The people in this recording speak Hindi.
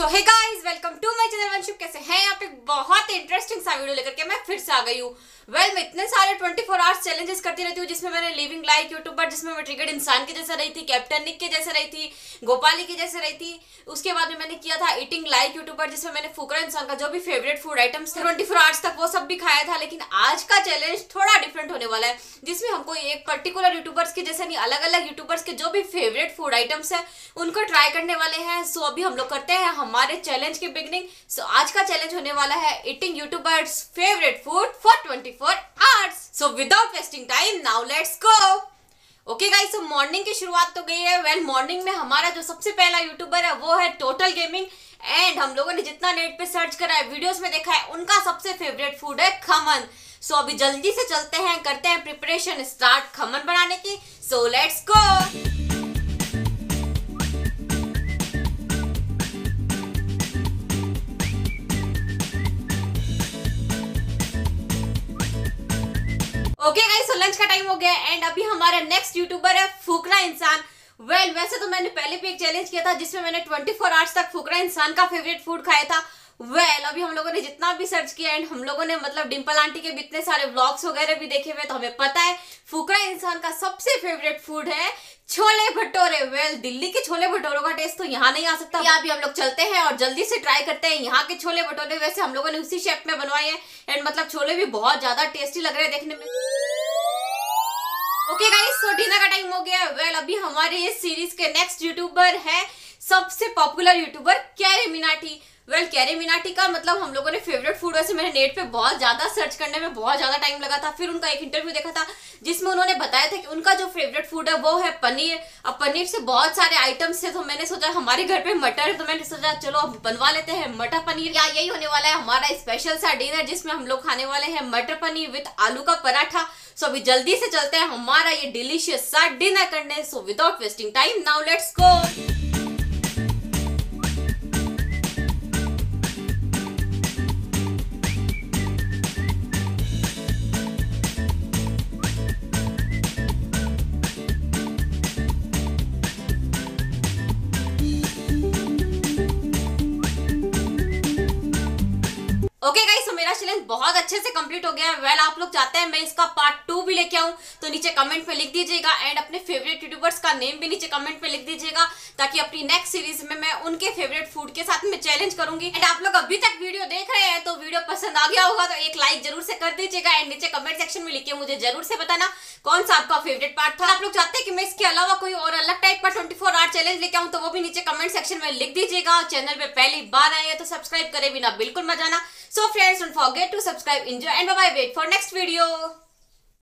So hey guys welcome to my channel वंशुप कैसे हैं आप एक बहुत इंटरेस्टिंग सा वीडियो लेकर के मैं फिर से आ गई हूँ। वेल well, मैं इतने सारे 24 फोर आवर्स चैलेंजेस करती रहती हूँ जिसमें मैंने लिविंग लाइक यूट्यूबर जिसमें मैं ट्रिगर्ड इंसान के जैसे रही थी कैप्टन निक के जैसे रही थी गोपाली के जैसे रही थी। उसके बाद में मैंने किया था ईटिंग लाइक यूट्यूबर जिसमें मैंने फुकरा इंसान का जो भी फेवरेट फ़ूड आइटम्स थे ट्वेंटी आवर्स तक वो सब भी खाया था। लेकिन आज का चैलेंज थोड़ा डिफरेंट होने वाला है जिसमें हमको एक पर्टिकुलर यूट्यूबर्स के जैसे नहीं अलग अलग यूट्यूबर्स के जो भी फेवरेट फ़ूड आइटम्स है उनको ट्राई करने वाले हैं। सो अभी हम लोग करते हैं हमारे चैलेंज की बिगनिंग सो आज का चैलेंज होने वाला है eating YouTubers favourite food for 24 hours so without wasting time now let's go okay guys so morning की शुरुआत तो गई है. वेल well, मॉर्निंग में हमारा जो सबसे पहला यूट्यूबर है वो है टोटल गेमिंग एंड हम लोगों ने जितना नेट पे सर्च करा है वीडियोस में देखा है उनका सबसे फेवरेट फ़ूड है खमन. सो so, अभी जल्दी से चलते हैं करते हैं प्रिपरेशन स्टार्ट खमन बनाने की. सो लेट्स गो हो गया एंड अभी हमारा नेक्स्ट यूट्यूबर है फूकना इंसान। वेल well, वैसे तो मैंने पहले भी एक चैलेंज किया था जिसमें मैंने 24 फोर आवर्स तक फूकना इंसान का फेवरेट फ़ूड खाया था। वेल well, अभी हम लोगों ने जितना भी सर्च किया एंड हम लोगों ने मतलब डिम्पल आंटी के भी इतने सारे व्लॉग्स वगैरह भी देखे हुए तो हमें पता है फूकरा इंसान का सबसे फेवरेट फ़ूड है छोले भटोरे। वेल well, दिल्ली के छोले भटोरों का टेस्ट तो यहाँ नहीं आ सकता। यहाँ भी हम लोग चलते हैं और जल्दी से ट्राई करते हैं। यहाँ के छोले भटोरे वैसे हम लोगों ने उसी शेप में बनवाए हैं एंड मतलब छोले भी बहुत ज़्यादा टेस्टी लग रहे हैं देखने में। ओके गाइस सो डिनर का टाइम हो गया. वेल well, अभी हमारे इस सीरीज़ के नेक्स्ट यूट्यूबर है. सबसे popular YouTuber CarryMinati well CarryMinati का मतलब हम लोगों ने फेवरेट फ़ूड वैसे मैंने नेट पे बहुत ज़्यादा सर्च करने में बहुत ज़्यादा टाइम लगा था, फिर उनका एक इंटरव्यू देखा था, जिसमें उन्होंने बताया था कि उनका जो फेवरेट फ़ूड है वो है पनीर। अब पनीर से बहुत सारे आइटम्स थे तो मैंने सोचा हमारे घर पे मटर है तो मैंने सोचा चलो अब बनवा लेते हैं मटर पनीर। या यही होने वाला है हमारा स्पेशल सा डिनर जिसमें हम लोग खाने वाले हैं मटर पनीर विथ आलू का पराठा। सो अभी जल्दी से चलते हैं हमारा ये डिलीशियस सा डिनर करने। So without wasting time now let's go okay guys तो मेरा चैलेंज बहुत अच्छे से कंप्लीट हो गया है। वेल आप लोग चाहते हैं मैं इसका पार्ट टू भी लेके आऊँ तो नीचे कमेंट में लिख दीजिएगा एंड अपने फेवरेट यूट्यूबर्स का नेम भी नीचे कमेंट में लिख दीजिएगा, ताकि अपनी नेक्स्ट सीरीज़ में मैं उनके फेवरेट फ़ूड के साथ में चैलेंज करूँगी। एंड आप लोग अभी तक वीडियो देख रहे हैं तो वीडियो पसंद आ गया होगा तो एक लाइक ज़रूर कर दीजिएगा एंड नीचे कमेंट सेक्शन में लिखिए मुझे ज़रूर से बताना कौन सा आपका फेवरेट पार्ट था। आप लोग चाहते हैं कि मैं इसके अलावा कोई और अलग टाइप का ट्वेंटी फोर आवर चैलेंज लेके आऊँ तो वो भी नीचे कमेंट सेक्शन में लिख दीजिएगा। चैनल पे पहली बार आए तो सब्सक्राइब करे बिना बिल्कुल मजाना। So friends don't forget to subscribe enjoy and bye wait for next video.